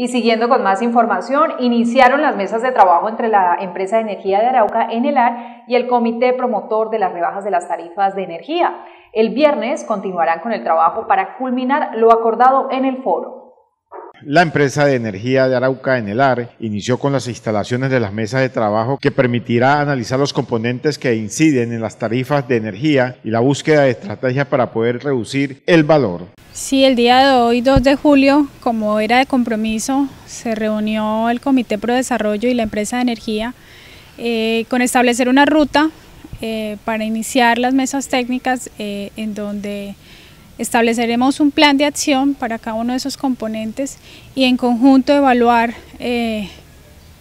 Y siguiendo con más información, iniciaron las mesas de trabajo entre la empresa de energía de Arauca, Enelar, y el comité promotor de las rebajas de las tarifas de energía. El viernes continuarán con el trabajo para culminar lo acordado en el foro. La empresa de energía de Arauca Enelar inició con las instalaciones de las mesas de trabajo que permitirá analizar los componentes que inciden en las tarifas de energía y la búsqueda de estrategias para poder reducir el valor. Sí, el día de hoy, 2 de julio, como era de compromiso, se reunió el Comité Pro Desarrollo y la empresa de energía eh, con establecer una ruta eh, para iniciar las mesas técnicas eh, en donde estableceremos un plan de acción para cada uno de esos componentes y en conjunto evaluar eh,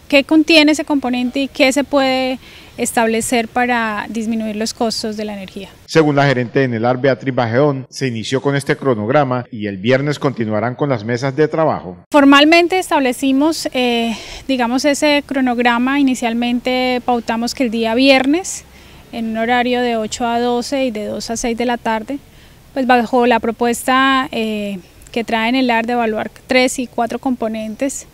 qué contiene ese componente y qué se puede establecer para disminuir los costos de la energía. Según la gerente de Enelar, Beatriz Bajeón, se inició con este cronograma y el viernes continuarán con las mesas de trabajo. Formalmente establecimos, eh, digamos, ese cronograma. Inicialmente pautamos que el día viernes, en un horario de 8 a 12 y de 2 a 6 de la tarde, pues bajo la propuesta eh, que trae en el AR de evaluar tres y cuatro componentes,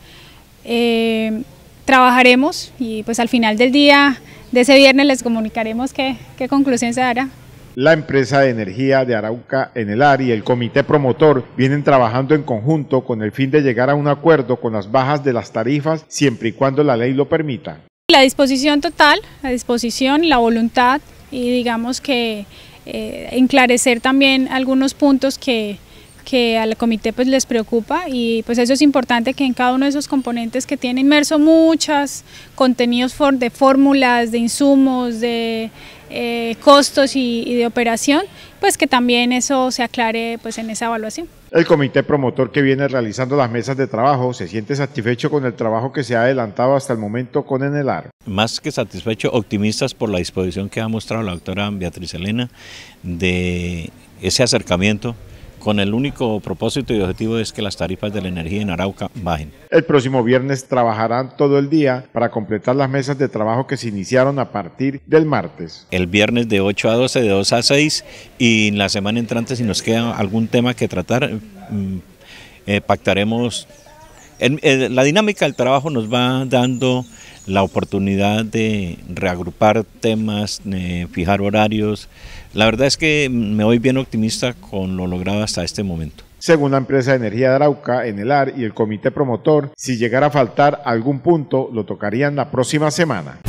eh, trabajaremos y pues al final del día de ese viernes les comunicaremos qué, qué conclusión se dará. La empresa de energía de Arauca en el AR y el comité promotor vienen trabajando en conjunto con el fin de llegar a un acuerdo con las bajas de las tarifas siempre y cuando la ley lo permita. La disposición total, la disposición, la voluntad y digamos que eh, enclarecer también algunos puntos que, que al comité pues les preocupa y pues eso es importante que en cada uno de esos componentes que tiene inmerso muchos contenidos de fórmulas, de insumos, de eh, costos y, de operación, pues que también eso se aclare pues en esa evaluación. El comité promotor que viene realizando las mesas de trabajo se siente satisfecho con el trabajo que se ha adelantado hasta el momento con Enelar. Más que satisfecho, optimistas por la disposición que ha mostrado la doctora Beatriz Elena de ese acercamiento con el único propósito y objetivo es que las tarifas de la energía en Arauca bajen. El próximo viernes trabajarán todo el día para completar las mesas de trabajo que se iniciaron a partir del martes. El viernes de 8 a 12, de 2 a 6 y en la semana entrante si nos queda algún tema que tratar, mm, eh, pactaremos. La dinámica del trabajo nos va dando la oportunidad de reagrupar temas, fijar horarios. La verdad es que me voy bien optimista con lo logrado hasta este momento. Según la empresa de energía de Arauca, en el AR y el comité promotor, si llegara a faltar algún punto, lo tocarían la próxima semana.